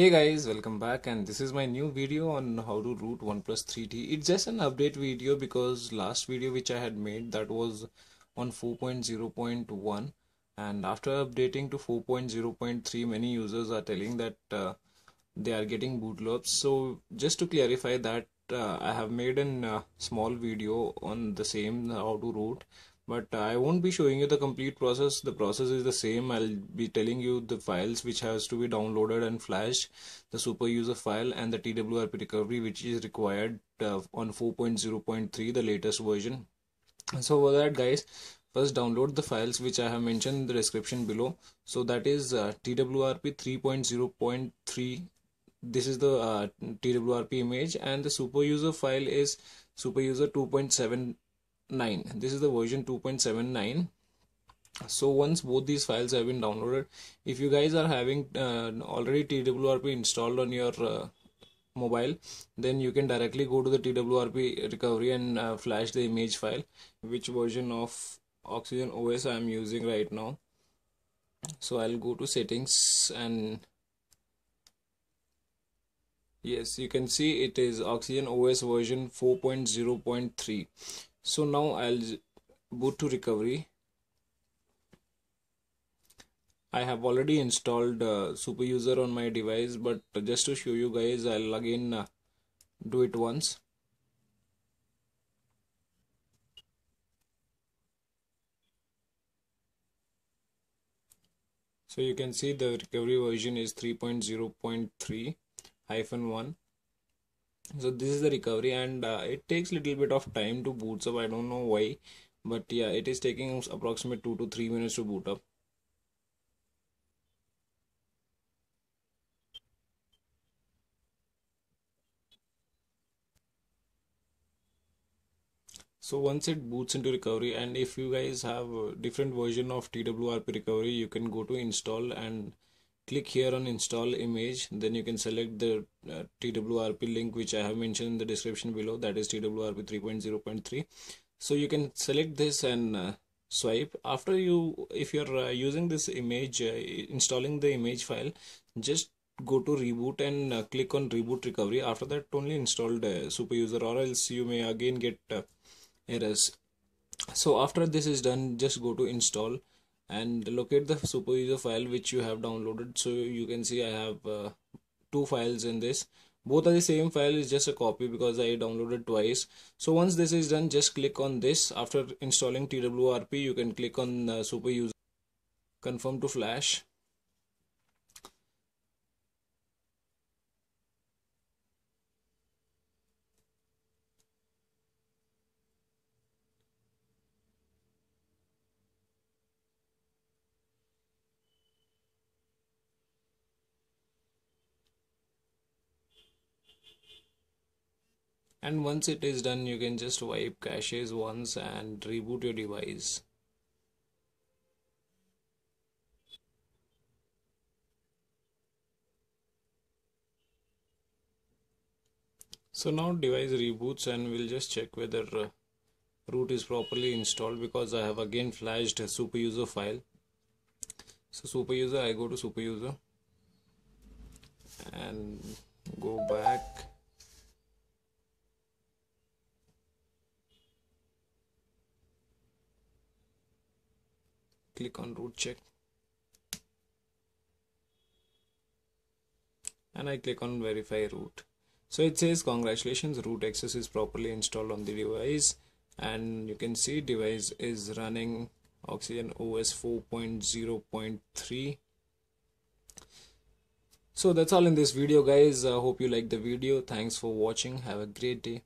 Hey guys, welcome back and this is my new video on how to root OnePlus 3T. It's just an update video because last video which I had made that was on 4.0.1 and after updating to 4.0.3 many users are telling that uh, they are getting boot loops. So just to clarify that uh, I have made a uh, small video on the same how to root but I won't be showing you the complete process. The process is the same. I'll be telling you the files which has to be downloaded and flashed the super user file and the TWRP recovery which is required uh, on 4.0.3 the latest version. So for that guys first download the files which I have mentioned in the description below. So that is uh, TWRP 3.0.3 this is the uh, TWRP image and the super user file is super user 2.7 9 this is the version 2.79 so once both these files have been downloaded if you guys are having uh, already twrp installed on your uh, mobile then you can directly go to the twrp recovery and uh, flash the image file which version of oxygen os i am using right now. So i'll go to settings and yes you can see it is oxygen os version 4.0.3 so now I'll boot to recovery. I have already installed uh, super user on my device but just to show you guys I'll again uh, do it once. So you can see the recovery version is 3.0.3 hyphen 1 so this is the recovery and uh, it takes little bit of time to boot up. I don't know why but yeah it is taking approximately 2 to 3 minutes to boot up. So once it boots into recovery and if you guys have a different version of twrp recovery you can go to install and click here on install image then you can select the uh, twrp link which i have mentioned in the description below that is twrp 3.0.3 so you can select this and uh, swipe. After you if you're uh, using this image uh, installing the image file just go to reboot and uh, click on reboot recovery. After that only installed uh, super user or else you may again get errors. So after this is done just go to install and locate the super user file which you have downloaded. So you can see I have uh, two files in this. Both are the same file is just a copy because I downloaded twice. So once this is done just click on this. After installing TWRP you can click on uh, super user. Confirm to flash and once it is done you can just wipe caches once and reboot your device. So now device reboots and we'll just check whether uh, root is properly installed because I have again flashed a super user file. So super user I go to super user and go back click on root check. And I click on verify root. So it says congratulations root access is properly installed on the device. And you can see device is running oxygen os 4.0.3 so that's all in this video guys. I hope you like the video. Thanks for watching. Have a great day